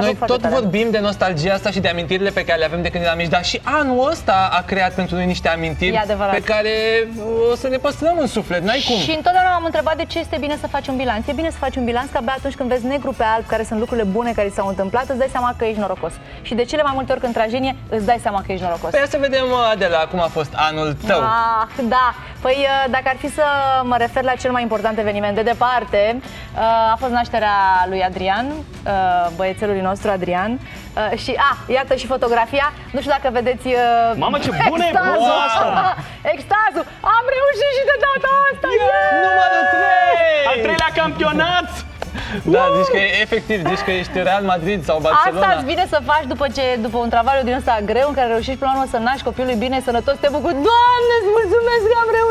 Noi foarte tot tare. vorbim de nostalgia asta și de amintirile pe care le avem de când eram mici, dar și anul ăsta a creat pentru noi niște amintiri E adevărat. pe care o să le păstrăm în suflet, n-ai cum. Și întotdeauna m-am întrebat de ce este bine să faci un bilanț. E bine să faci un bilanț că abia atunci când vezi negru pe alb care sunt lucrurile bune care ți s-au întâmplat, îți dai seama că ești norocos. Și de cele mai multe ori când tragenie, îți dai seama că ești norocos. Păi ia să vedem, Adela, cum a fost anul tău. Ah, da. Păi uh, dacă ar fi să mă refer la cel mai important eveniment de departe, uh, a fost nașterea lui Adrian, uh, băiețelului nostru Adrian. Uh, Și, a, iată și fotografia. Nu știu dacă vedeți... uh, Mamă, ce bună e extazul. poza asta! Extazul! Am reușit și de data asta! Yeah! Numărul 3! Al treilea campionat! Da, zici că e efectiv, zici că ești Real Madrid sau Barcelona. Asta îți vine să faci după ce după un travaliu din ăsta greu în care reușești până la urmă să naști copilului bine, sănătos, te bucuri. Doamne, îți mulțumesc că am reușit!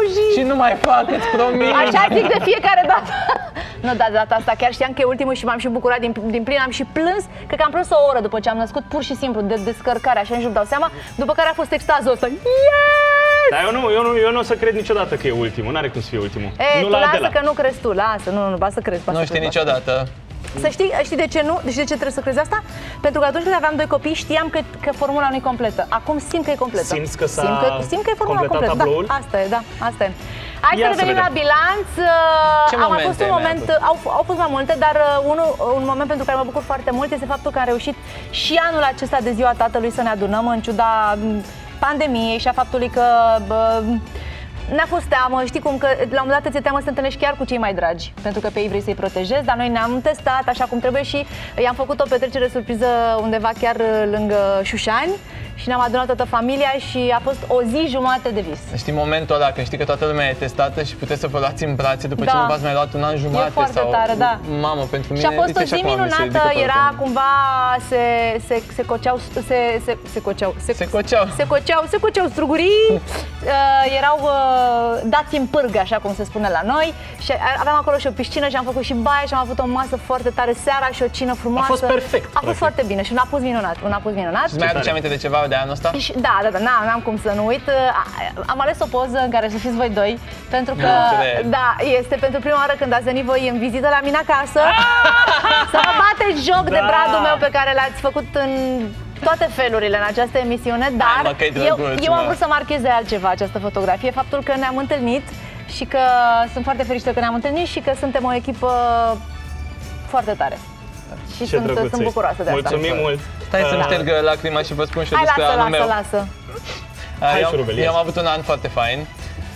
Și nu mai fac, îți promit. Așa zic de fiecare dată. nu, da, de data asta chiar știam că e ultimul și m-am și bucurat din, din plin, am și plâns, cred că am plâns o oră după ce am născut, pur și simplu, de descărcare, așa nici nu-mi dau seama, după care a fost extazul ăsta. Yes! Dar eu nu, eu nu, eu nu o să cred niciodată că e ultimul, n-are cum să fie ultimul. E, nu tu la lasă Adela. că nu crezi tu, lasă, nu, nu, nu, ba să crezi. ba Nu să știi crezi, ba să niciodată. Să știi, știi de ce nu? Deci de ce trebuie să crezi asta? Pentru că atunci când aveam doi copii știam că, că formula nu e completă. Acum simt că e completă. Simți că s-a simt că, simt că e formula completat completă. tabloul? Da, asta e, da, asta e. Hai Ia să să revenim vedem. la bilanț. Ce a mai momente fost un mai moment, avut? au, au fost mai multe, dar uh, unul, un moment pentru care mă bucur foarte mult este faptul că am reușit și anul acesta de ziua tatălui să ne adunăm în ciuda m, pandemiei și a faptului că bă, ne-a fost teamă, știi cum că la un moment dat ți-e teamă să te întâlnești chiar cu cei mai dragi, pentru că pe ei vrei să-i protejezi, dar noi ne-am testat așa cum trebuie și i-am făcut o petrecere surpriză undeva chiar lângă Șușani și ne-am adunat toată familia și a fost o zi jumate de vis. Știi momentul ăla, că știi că toată lumea e testată și puteți să vă luați în brațe după ce Da. nu v-ați mai luat un an jumate foarte sau... tare, da. Mamă, pentru mine... Și a fost uite o zi acum mi se minunată, ridică părul era pe cumva, se, se, se coceau, se, se, se coceau, se, Se coceau. se coceau, se coceau strugurii, uh, erau uh, dați în pârgă, așa cum se spune la noi și aveam acolo și o piscină și am făcut și baie și am avut o masă foarte tare seara și o cină frumoasă. fost perfect, A fost practic. foarte bine și un apus minunat, un apus minunat. Și mai aduce aminte de ceva de anul ăsta? Și, da, da, da, n-am, n-am cum să nu uit. A- Am ales o poză în care să fiți voi doi, pentru că, Nu cred. da, este pentru prima oară când ați venit voi în vizită la mine acasă, să vă bateți joc de Da. bradul meu pe care l-ați făcut în toate felurile în această emisiune, dar mă, că-i eu, drăguț, eu am mă. vrut să marchez de altceva această fotografie, faptul că ne-am întâlnit și că sunt foarte fericită că ne-am întâlnit și că suntem o echipă foarte tare. Și Ce sunt, drăguț sunt ești. bucuroasă de asta. Mulțumim mult! Stai să-mi Uh, șterg lacrima și vă spun și eu Hai, despre lasă, anul lasă, meu. lasă. Hai, eu, șurubel, eu ia am avut un an foarte fain.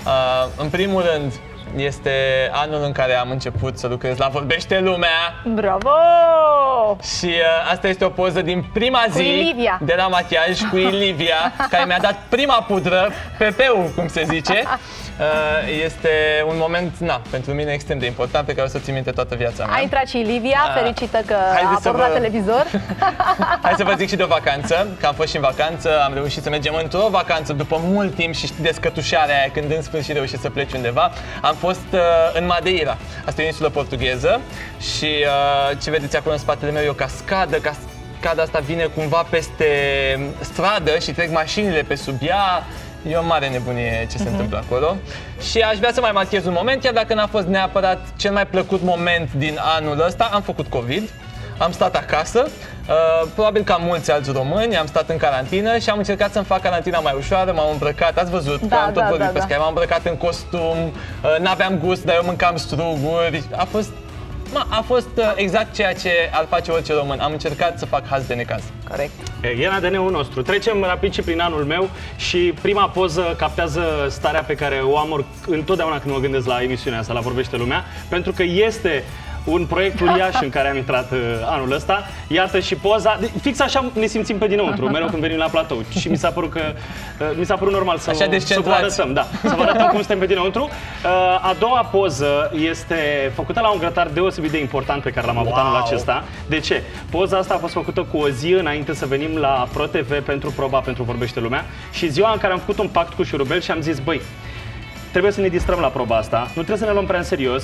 Uh, în primul rând, este anul în care am început să lucrez la Vorbește Lumea Bravo! și uh, asta este o poză din prima zi Ilivia. de la machiaj cu Ilivia, care mi-a dat prima pudră, PP-ul, cum se zice. Uh, este un moment, na, pentru mine extrem de important, pe care o să țin minte toată viața mea. A intrat și Livia, Da. fericită că Haideți a să apărut vă- la televizor. Hai să vă zic și de o vacanță, că am fost și în vacanță, am reușit să mergem într-o vacanță după mult timp și știi descătușarea aia când în sfârșit reușești să pleci undeva. Am fost uh, în Madeira, asta e o insulă portugheză și uh, ce vedeți acolo în spatele meu e o cascadă, cascada asta vine cumva peste stradă și trec mașinile pe sub ea. E o mare nebunie ce se întâmplă acolo și aș vrea să mai marchez un moment, chiar dacă n-a fost neapărat cel mai plăcut moment din anul ăsta, am făcut COVID, am stat acasă, uh, probabil ca mulți alți români, am stat în carantină și am încercat să-mi fac carantina mai ușoară, m-am îmbrăcat, ați văzut Da, că am tot da, vorbit da, pe da. Skype, m-am îmbrăcat în costum, uh, n-aveam gust, dar eu mâncam struguri, a fost, ma, a fost uh, exact ceea ce ar face orice român, am încercat să fac haz de necaz. Corect. E în ADN-ul nostru. Trecem rapid și prin anul meu și prima poză captează starea pe care o am ori- întotdeauna când mă gândesc la emisiunea asta, la Vorbește Lumea, pentru că este un proiect uriaș în care am intrat uh, anul ăsta. Iată și poza. De- Fix așa ne simțim pe dinăuntru, mereu când venim la platou. Și mi s-a părut că uh, mi s-a părut normal să, Așa să vă descentrați. arătăm, da, să vă arătăm cum suntem pe dinăuntru. Uh, a doua poză este făcută la un grătar deosebit de important pe care l-am avut Wow. anul acesta. De ce? Poza asta a fost făcută cu o zi înainte să venim la ProTV pentru proba pentru Vorbește Lumea și ziua în care am făcut un pact cu Șurubel și am zis, băi, trebuie să ne distrăm la proba asta, nu trebuie să ne luăm prea în serios.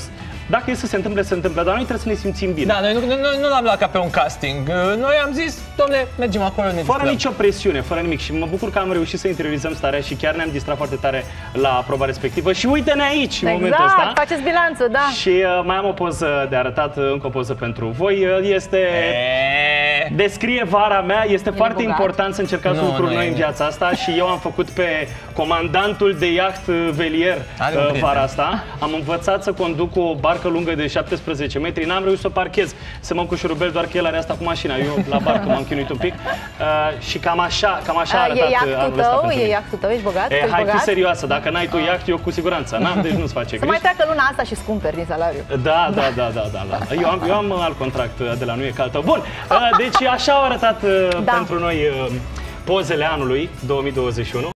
Dacă e să se întâmple, se întâmplă, dar noi trebuie să ne simțim bine. Da, noi nu, noi nu l-am luat ca pe un casting. Noi am zis, domnule, mergem acolo, ne Fără distrăm. nicio presiune, fără nimic și mă bucur că am reușit să interiorizăm starea și chiar ne-am distrat foarte tare la proba respectivă și uite-ne aici în momentul ăsta. Exact, faceți bilanțul, da. Și uh, mai am o poză de arătat, uh, încă o poză pentru voi. Uh, Este E, Descrie vara mea, este foarte bogat. important să încercați Nu, lucruri nu noi e. în viața asta și eu am făcut pe comandantul de iaht uh, velier Are un uh, prieten. vara asta. Am învățat să conduc o barcă lungă de 17 metri, n-am reușit să o parchez, să mă cu șurubel, doar că el are asta cu mașina. Eu la barcă m-am chinuit un pic uh, și cam așa, cam așa a A, arătat e uh, iactul anul ăsta tău, pentru e mine. iactul tău, ești bogat? E, Ești hai, fi bogat? serioasă, dacă n-ai tu iaht, eu cu siguranță n-am, deci nu-ți face Să mai griji. treacă luna asta și scumperi din salariu. Da, da, da, da, da, da. Eu am, eu am alt contract uh, de la nu e ca al tău. Bun, uh, deci așa au arătat uh, Da. pentru noi uh, pozele anului 2021.